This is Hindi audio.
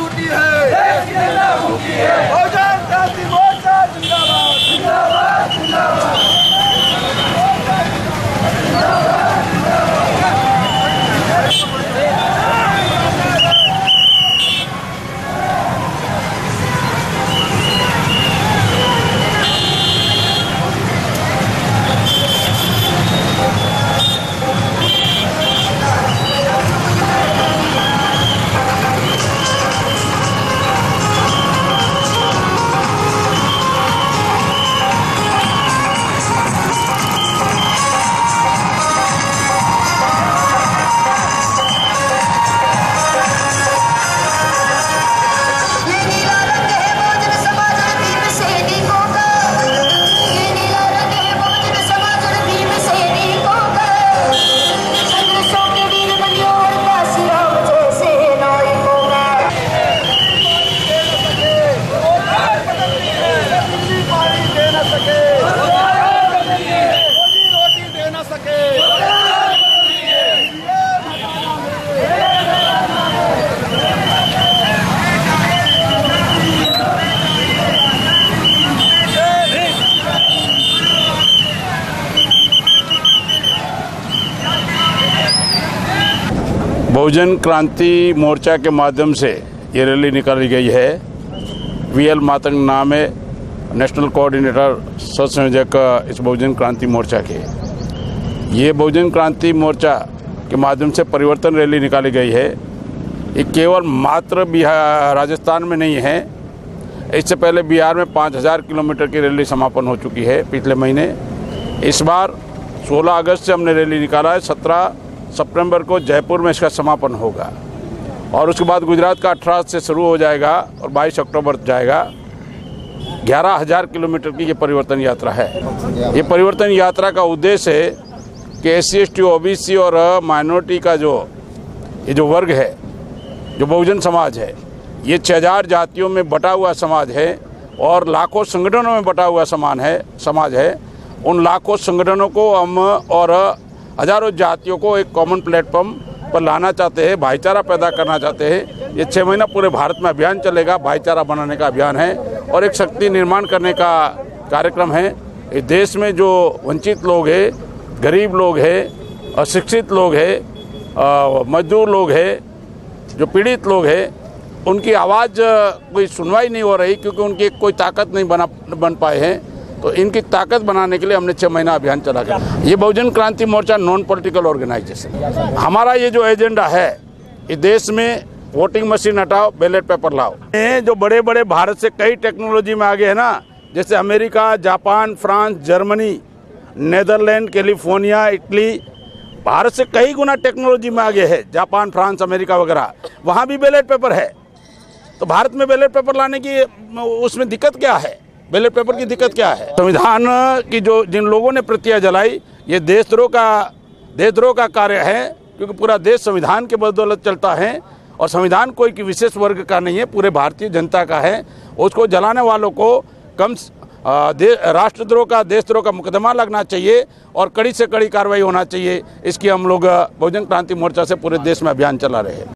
छूटी है बहुजन क्रांति मोर्चा के माध्यम से ये रैली निकाली गई है। वी एल मातंग नाम है, नेशनल कोऑर्डिनेटर संयोजक इस बहुजन क्रांति मोर्चा के। ये बहुजन क्रांति मोर्चा के माध्यम से परिवर्तन रैली निकाली गई है। ये केवल मात्र बिहार, राजस्थान में नहीं है। इससे पहले बिहार में 5000 किलोमीटर की रैली समापन हो चुकी है पिछले महीने। इस बार 16 अगस्त से हमने रैली निकाला है 17 सितंबर को जयपुर में इसका समापन होगा। और उसके बाद गुजरात का 18 से शुरू हो जाएगा और 22 अक्टूबर जाएगा। ग्यारह हज़ार किलोमीटर की ये परिवर्तन यात्रा है। ये परिवर्तन यात्रा का उद्देश्य है कि S C S T O B C और माइनॉरिटी का जो, ये जो वर्ग है, जो बहुजन समाज है, ये छः हज़ार जातियों में बटा हुआ समाज है और लाखों संगठनों में बटा हुआ समान है, समाज है। उन लाखों संगठनों को हम और हज़ारों जातियों को एक कॉमन प्लेटफॉर्म पर लाना चाहते हैं, भाईचारा पैदा करना चाहते हैं। ये छः महीना पूरे भारत में अभियान चलेगा, भाईचारा बनाने का अभियान है और एक शक्ति निर्माण करने का कार्यक्रम है। इस देश में जो वंचित लोग हैं, गरीब लोग हैं, अशिक्षित लोग हैं मजदूर लोग हैं, जो पीड़ित लोग हैं, उनकी आवाज़ कोई सुनवाई नहीं हो रही क्योंकि उनकी कोई ताकत नहीं बना, बन पाए हैं। तो इनकी ताकत बनाने के लिए हमने छः महीना अभियान चला गया ये बहुजन क्रांति मोर्चा नॉन पॉलिटिकल ऑर्गेनाइजेशन हमारा ये जो एजेंडा है इस देश में वोटिंग मशीन हटाओ बैलेट पेपर लाओ। जो बड़े बड़े भारत से कई टेक्नोलॉजी में आगे है ना, जैसे America, Japan, France, Germany, Netherland, California, Italy, Bharat से कई गुना टेक्नोलॉजी में आगे है, जापान, फ्रांस, अमेरिका वगैरह। वहाँ भी बैलेट पेपर है। तो भारत में बैलेट पेपर लाने की, उसमें दिक्कत क्या है? बैलेट पेपर की दिक्कत क्या है? संविधान की जो जिन लोगों ने प्रतिया जलाई, ये देशद्रोह का देशद्रोह का कार्य है, क्योंकि पूरा देश संविधान के बदौलत चलता है और संविधान कोई की विशेष वर्ग का नहीं है, पूरे भारतीय जनता का है। उसको जलाने वालों को कम राष्ट्रद्रोह का, देशद्रोह का मुकदमा लगना चाहिए और कड़ी से कड़ी कार्रवाई होना चाहिए। इसकी हम लोग बहुजन क्रांति मोर्चा से पूरे देश में अभियान चला रहे हैं।